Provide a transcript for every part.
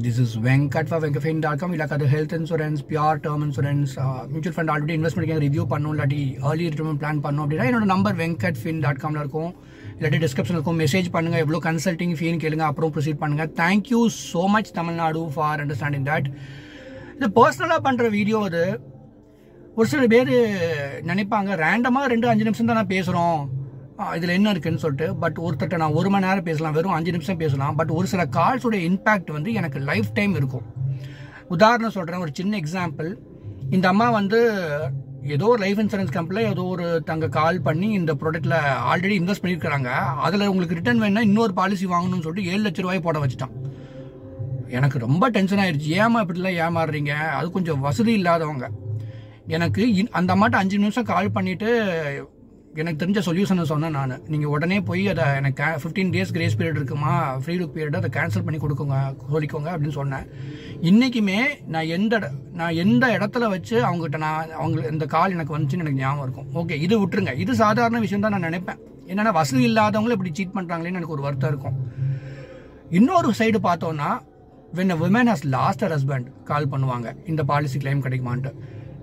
This is Venkat for venkafin.com. இல்லாக்க அது health insurance pure term insurance mutual fund already investment review பண்ணும் இல்லாட்டி early retirement plan பண்ணும் அப்படின்னா என்னோட நம்பர் வெங்கட் ஃபின் டாட் காமில் இருக்கும். இல்லாட்டி டிஸ்கிரிப்ஷன் இருக்கும். மெசேஜ் பண்ணுங்கள் எவ்வளோ கன்சல்ட்டிங் ஃபீன்னு கேளுங்க. அப்புறம் ப்ரொசீட் பண்ணுங்கள் thank you so much Tamil Nadu for understanding that இது பர்சனலாக பண்ணுற வீடியோ இது ஒரு சில பேர் நினைப்பாங்க ரேண்டமாக ரெண்டு அஞ்சு நிமிஷம் தான் நான் பேசுகிறோம் இதில் என்ன இருக்குன்னு சொல்லிட்டு பட் ஒருத்தட்ட நான் ஒரு மணி நேரம் பேசலாம் வெறும் அஞ்சு நிமிஷம் பேசலாம் பட் ஒரு சில கால்ஸோட இம்பேக்ட் வந்து எனக்கு லைஃப் டைம் இருக்கும். உதாரணம் சொல்கிறேன் ஒரு சின்ன எக்ஸாம்பிள் இந்த அம்மா வந்து ஏதோ ஒரு லைஃப் இன்சூரன்ஸ் கம்பெனியில் ஏதோ ஒரு தங்க கால் பண்ணி இந்த ப்ராடக்ட்டில் ஆல்ரெடி இன்வெஸ்ட் பண்ணியிருக்கிறாங்க அதில் உங்களுக்கு ரிட்டர்ன் வேணா இன்னொரு பாலிசி வாங்கணும்னு சொல்லிட்டு ஏழு லட்ச ரூபாய் போட வச்சுட்டான். எனக்கு ரொம்ப டென்ஷன் ஆயிடுச்சு ஏமா இப்படிலாம் ஏமாறுறீங்க? அது கொஞ்சம் வசதி இல்லாதவங்க. எனக்கு இன்- அந்த அம்மாட்ட அஞ்சு நிமிஷம் கால் பண்ணிவிட்டு எனக்கு தெரிஞ்ச சொல்யூஷனை சொன்னேன் நான். நீங்கள் உடனே போய் அதை எனக்கு ஃபிஃப்டீன் டேஸ் கிரேஸ் பீரியட் இருக்குமா? ஃப்ரீ லுக் பீரியட் அதை கேன்சல் பண்ணி கொடுக்குங்க சொல்லிக்கோங்க அப்படின்னு சொன்னேன். இன்றைக்குமே நான் எந்த இட- நான் எந்த இடத்துல வச்சு அவங்ககிட்ட நான் அவங்க இந்த கால் எனக்கு வந்துச்சுன்னு எனக்கு ஞாபகம் இருக்கும். ஓகே இது விட்டுருங்க. இது சாதாரண விஷயம் தான் நான் நினைப்பேன். என்னென்னா வசதி இல்லாதவங்களும் இப்படி சீட் பண்ணுறாங்களேன்னு எனக்கு ஒரு வருத்தம் இருக்கும். இன்னொரு சைடு பார்த்தோன்னா when a women has lost her husband call பண்ணுவாங்க. இந்த பாலிசி கிளைம் கிடைக்குமான்ட்டு.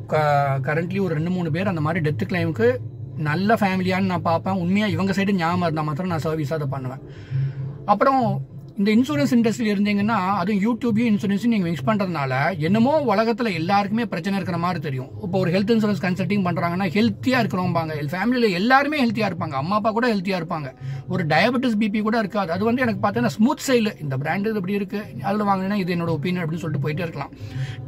கரண்ட்லி ஒரு ரெண்டு மூணு பேர் அந்த மாதிரி டெத்து கிளைமுக்கு நல்ல ஃபேமிலியான்னு நான் பார்ப்பேன். உண்மையாக இவங்க சைடு ஞாபகம் இருந்தால் மாத்திரம் நான் சர்வீஸாக அதை பண்ணுவேன். அப்புறம் இந்த இன்சூரன்ஸ் இண்டஸ்ட்ரியில் இருந்தீங்கன்னா அதுவும் யூடியூபையும் இன்சூரன்ஸையும் நீங்கள் மிக்ஸ் பண்ணுறதுனால என்னமோ உலகத்தில் எல்லாருக்குமே பிரச்சனை இருக்கிற மாதிரி தெரியும். இப்போ ஒரு ஹெல்த் இன்சூரன்ஸ் கன்சல்டிங் பண்ணுறாங்கன்னா ஹெல்த்தியாக இருக்கிறோம்பாங்க ஃபேமிலியில் எல்லாருமே ஹெல்த்தியாக இருப்பாங்க. அம்மா அப்பா கூட ஹெல்த்தியாக இருப்பாங்க. ஒரு டயபெட்டிஸ் பிபி கூட இருக்காது. அது வந்து எனக்கு பார்த்தீங்கன்னா ஸ்மூத் சைல் இந்த பிராண்டு இது இப்படி இருக்குது அதில் வாங்கினா இது என்னோட ஒப்பீனியன் அப்படின்னு சொல்லிட்டு போயிட்டே இருக்கலாம்.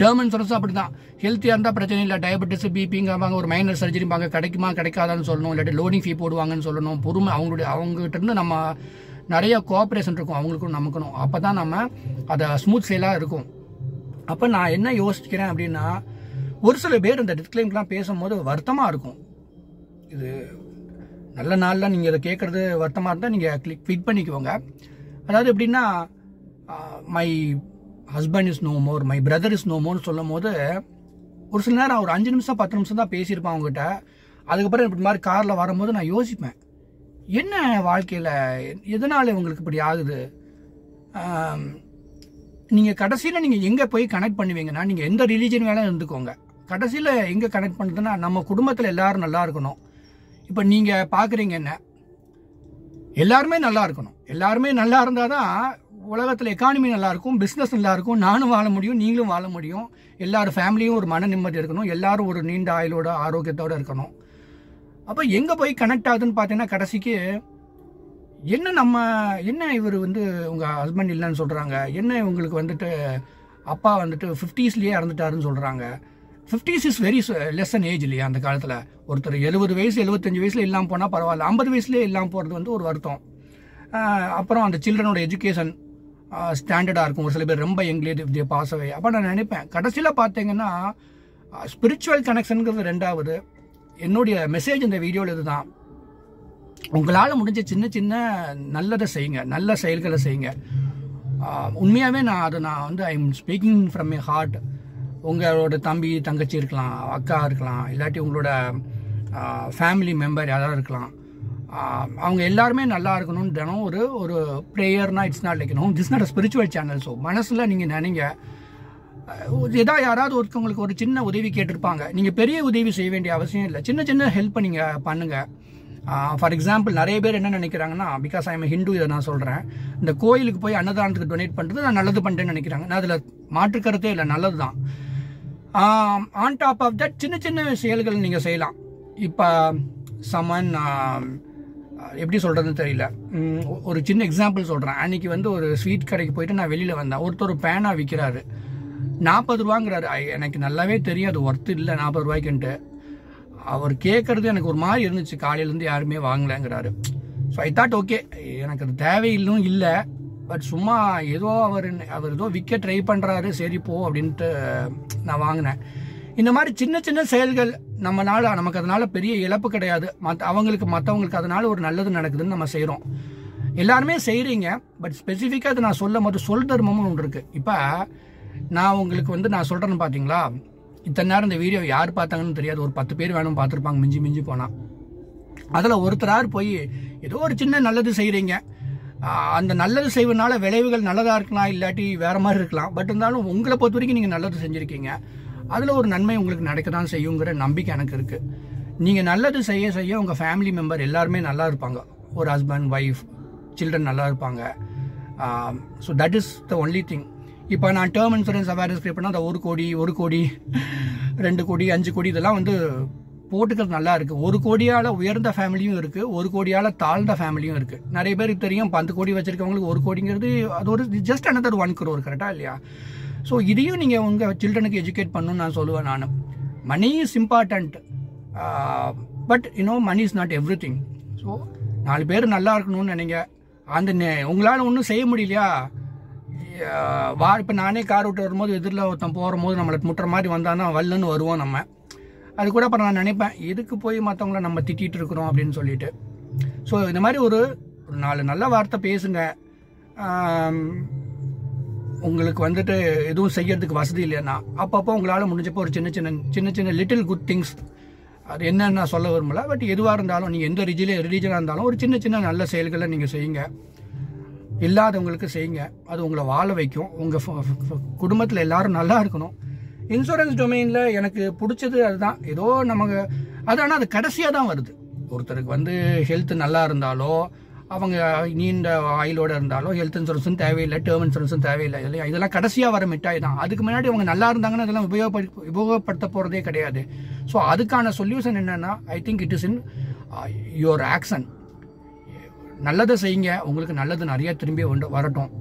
டேர்ம் இன்சூரன்ஸ் அப்படி தான் ஹெல்த்தியாக இருந்தால் பிரச்சனை இல்லை. டயபெட்டிஸ் பிபிங்கிறவங்க ஒரு மைனர் சர்ஜரிம்பாங்க கிடைக்குமா கிடைக்காதான்னு சொல்லணும். இல்லாட்டி லோடிங் ஃபீ போடுவாங்கன்னு சொல்லணும். பொறுமை அவங்களுடைய அவங்ககிட்ட இருந்து நம்ம நிறைய கோஆப்ரேஷன் இருக்கும் அவங்களுக்கும் நமக்கணும் அப்போ தான் நம்ம அதை ஸ்மூத் சேலாக இருக்கும். அப்போ நான் என்ன யோசிக்கிறேன் அப்படின்னா ஒரு சில பேர் இந்த டிஸ்கிளைம்லாம் பேசும்போது வருத்தமாக இருக்கும். இது நல்ல நாளில் நீங்கள் இதை கேட்குறது வருத்தமாக இருந்தால் நீங்கள் கிளிக் கிளிக் பண்ணிக்கோங்க. அதாவது எப்படின்னா my husband is no more my brother is no மோர்னு சொல்லும் போது ஒரு சில நேரம் ஒரு அஞ்சு நிமிஷம் பத்து நிமிஷம் தான் பேசியிருப்பேன் அவங்ககிட்ட. அதுக்கப்புறம் இப்படி மாதிரி காரில் வரும்போது நான் யோசிப்பேன். என்ன வாழ்க்கையில் எதனால் இவங்களுக்கு இப்படி ஆகுது? நீங்கள் கடைசியில் நீங்கள் எங்கே போய் கனெக்ட் பண்ணுவீங்கன்னா நீங்கள் எந்த ரிலீஜன் வேணாலும் இருந்துக்கோங்க. கடைசியில் எங்கே கனெக்ட் பண்ணுறதுன்னா நம்ம குடும்பத்தில் எல்லாரும் நல்லா இருக்கணும். இப்போ நீங்கள் பார்க்குறீங்க என்ன? எல்லாருமே நல்லா இருக்கணும். எல்லாருமே நல்லா இருந்தால் தான் உலகத்தில் எக்கானமி நல்லாயிருக்கும் பிஸ்னஸ் நல்லாயிருக்கும் நானும் வாழ முடியும் நீங்களும் வாழ முடியும். எல்லாரும் ஃபேமிலியும் ஒரு மன நிம்மதி இருக்கணும். எல்லாரும் ஒரு நீண்ட ஆயுளோட ஆரோக்கியத்தோடு இருக்கணும். அப்போ எங்கே போய் கனெக்ட் ஆகுதுன்னு பார்த்தீங்கன்னா கடைசிக்கு என்ன நம்ம என்ன இவர் வந்து உங்கள் ஹஸ்பண்ட் இல்லைன்னு சொல்கிறாங்க என்ன இவங்களுக்கு வந்துட்டு அப்பா வந்துட்டு ஃபிஃப்டீஸ்லேயே இறந்துட்டாருன்னு சொல்கிறாங்க fifties is very lesson age இல்லையா அந்த காலத்தில்? ஒருத்தர் எழுபது வயசு எழுபத்தஞ்சு வயசில் இல்லாமல் போனால் பரவாயில்ல. ஐம்பது வயசுலேயே இல்லாமல் போகிறது வந்து ஒரு வருத்தம். அப்புறம் அந்த சில்ட்ரனோட எஜுகேஷன் ஸ்டாண்டர்டாக இருக்கும். ஒரு சில பேர் ரொம்ப எங்களே பாசவே அப்போ நான் நினைப்பேன் கடைசியில் பார்த்தீங்கன்னா ஸ்பிரிச்சுவல் கனெக்ஷனுங்கிறது ரெண்டாவது. என்னுடைய மெசேஜ் இந்த வீடியோவில் இதுதான். உங்களால் முடிஞ்ச சின்ன சின்ன நல்லதை செய்யுங்க. நல்ல செயல்களை செய்யுங்க. உண்மையாகவே நான் அதை நான் வந்து I am speaking from a heart உங்களோட தம்பி தங்கச்சி இருக்கலாம் அக்கா இருக்கலாம் இல்லாட்டி உங்களோட ஃபேமிலி மெம்பர் யாராவது இருக்கலாம். அவங்க எல்லாருமே நல்லா இருக்கணும்னு தினம் ஒரு ஒரு ப்ரேயர்னா it's not like no this not spiritual channel so மனசில் நீங்கள் நினைங்க. ஏதா யாராவது ஒருத்தவங்களுக்கு ஒரு சின்ன உதவி கேட்டிருப்பாங்க. நீங்கள் பெரிய உதவி செய்ய வேண்டிய அவசியம் இல்லை. சின்ன சின்ன ஹெல்ப் நீங்கள் பண்ணுங்கள் ஃபார் எக்ஸாம்பிள் நிறைய பேர் என்ன நினைக்கிறாங்கன்னா பிகாஸ் ஐ எம் ஹிந்து இதை நான் சொல்கிறேன் இந்த கோயிலுக்கு போய் அன்னதானத்துக்கு டொனேட் பண்ணுறது நான் நல்லது பண்ணுறேன்னு நினைக்கிறாங்க. நான் அதில் மாற்றுக்கருத்தே இல்லை. நல்லது தான் ஆன் டாப் ஆஃப் தட் சின்ன சின்ன செயல்கள் நீங்கள் செய்யலாம். இப்போ சமன் எப்படி சொல்கிறதுன்னு தெரியல. ஒரு சின்ன எக்ஸாம்பிள் சொல்கிறேன் அன்றைக்கி வந்து ஒரு ஸ்வீட் கடைக்கு போயிட்டு நான் வெளியில் வந்தேன். ஒருத்தர் ஒரு பேனா விற்கிறாரு நாற்பது ரூபாங்கிறாரு. எனக்கு நல்லாவே தெரியும் அது ஒர்த்து இல்லை நாற்பது ரூபாய்க்குன்ட்டு. அவர் கேட்குறது எனக்கு ஒரு மாதிரி இருந்துச்சு. காலையிலேருந்து யாருமே வாங்கலைங்கிறாரு. ஸோ ஐ தாட் ஓகே எனக்கு அது தேவையில்லும் இல்லை. பட் சும்மா ஏதோ அவர் அவர் ஏதோ விற்க ட்ரை பண்ணுறாரு சரி போ அப்படின்ட்டு நான் வாங்கினேன். இந்த மாதிரி சின்ன சின்ன செயல்கள் நம்மனால நமக்கு அதனால் பெரிய இழப்பு கிடையாது. மற்ற அவங்களுக்கு மற்றவங்களுக்கு அதனால் ஒரு நல்லது நடக்குதுன்னு நம்ம செய்கிறோம் எல்லாருமே செய்கிறீங்க பட் ஸ்பெசிஃபிக்காக அதை நான் சொல்ல போது சொல் தர்மம்னு ஒன்று இருக்குது இப்போ நான் உங்களுக்கு வந்து நான் சொல்கிறேன்னு பார்த்தீங்களா இத்தனை நேரம் இந்த வீடியோ யார் பார்த்தாங்கன்னு தெரியாது. ஒரு பத்து பேர் வேணும் பார்த்துருப்பாங்க. மிஞ்சி மிஞ்சி போனால் அதில் ஒருத்தரார் போய் ஏதோ ஒரு சின்ன நல்லது செய்கிறீங்க அந்த நல்லது செய்வதனால விளைவுகள் நல்லதாக இருக்கலாம். இல்லாட்டி வேறு மாதிரி இருக்கலாம். பட் இருந்தாலும் உங்களை பொறுத்த வரைக்கும் நீங்கள் நல்லது செஞ்சுருக்கீங்க. அதில் ஒரு நன்மை உங்களுக்கு நடக்க தான் செய்யுங்கிற நம்பிக்கை எனக்கு இருக்குது நீங்கள் நல்லது செய்ய செய்ய உங்கள் ஃபேமிலி மெம்பர் எல்லாருமே நல்லா இருப்பாங்க. ஒரு ஹஸ்பண்ட் ஒய்ஃப் சில்ட்ரன் நல்லா இருப்பாங்க. So that is the only thing இப்போ நான் டேர்ம் இன்சூரன்ஸ் அவேர்னஸ் கிரியேட் பண்ணால் அந்த ஒரு கோடி ஒரு கோடி ரெண்டு கோடி அஞ்சு கோடி இதெல்லாம் வந்து போட்டுக்கிறது நல்லா இருக்குது ஒரு கோடியால் உயர்ந்த ஃபேமிலியும் இருக்குது ஒரு கோடியால் தாழ்ந்த ஃபேமிலியும் இருக்குது நிறைய பேருக்கு தெரியும். பத்து கோடி வச்சுருக்கவங்களுக்கு ஒரு கோடிங்கிறது அது ஒரு ஜஸ்ட் அனதர் ஒன் குரோர் கரெக்டாக இல்லையா? ஸோ இதையும் நீங்கள் உங்கள் சில்ட்ரனுக்கு எஜுகேட் பண்ணணும்னு நான் சொல்லுவேன் நான். Money is important but you know money is not everything so நாலு பேர் நல்லா இருக்கணும்னு நினைங்க. அந்த உங்களால் ஒன்றும் செய்ய முடியலையா? வா இப்போ நானே கார் விட்டு வரும்போது எதிரில் ஒருத்தன் போகும்போது நம்மளை முட்டுற மாதிரி வந்தான்னா வல்லுன்னு வருவோம் நம்ம. அது கூட அப்புறம் நான் நினைப்பேன் எதுக்கு போய் மற்றவங்கள நம்ம திட்டிகிட்டு இருக்கிறோம் அப்படின்னு சொல்லிட்டு. ஸோ இந்த மாதிரி ஒரு ஒரு நாலு நல்ல வார்த்தை பேசுங்க. உங்களுக்கு வந்துட்டு எதுவும் செய்யறதுக்கு வசதி இல்லைன்னா அப்பப்போ உங்களால் முடிஞ்சப்போ ஒரு சின்ன சின்ன சின்ன சின்ன லிட்டில் குட் திங்ஸ் அது என்னன்னு நான் சொல்ல விரும்பல. பட் எதுவாக இருந்தாலும் நீங்கள் எந்த ரிஜிலே ரிலீஜனாக இருந்தாலும் ஒரு சின்ன சின்ன நல்ல செயல்களை நீங்கள் செய்யுங்க. இல்லாதவங்களுக்கு செய்யுங்க. அது உங்களை வாழ வைக்கும். உங்கள் குடும்பத்தில் எல்லாரும் நல்லா இருக்கணும். இன்சூரன்ஸ் டொமைனில் எனக்கு பிடிச்சது அதுதான். ஏதோ நமக்கு அது ஆனால் அது கடைசியாக தான் வருது. ஒருத்தருக்கு வந்து ஹெல்த் நல்லா இருந்தாலோ அவங்க நீண்ட ஆயிலோட இருந்தாலோ ஹெல்த் இன்சூரன்ஸும் தேவையில்லை டேர்ம் இன்சூரன்ஸும் தேவையில்லை. இல்லையா? இதெல்லாம் கடைசியாக வர மிட்டாய் தான். அதுக்கு முன்னாடி அவங்க நல்லா இருந்தாங்கன்னா இதெல்லாம் உபயோகப்படு உபயோகப்படுத்த போகிறதே கிடையாது. ஸோ அதுக்கான சொல்யூஷன் என்னென்னா I think it is in your action நல்லதை செய்யுங்க. உங்களுக்கு நல்லது நிறைய திரும்பி வந்து வரட்டும்.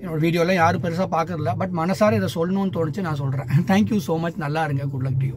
என்னோட வீடியோலாம் யாரும் பெருசாக பார்க்கறதில்ல. பட் மனசார இதை சொல்லணும்னு தோணுச்சு நான் சொல்கிறேன் தேங்க்யூ ஸோ மச் நல்லா இருங்க. Good luck to you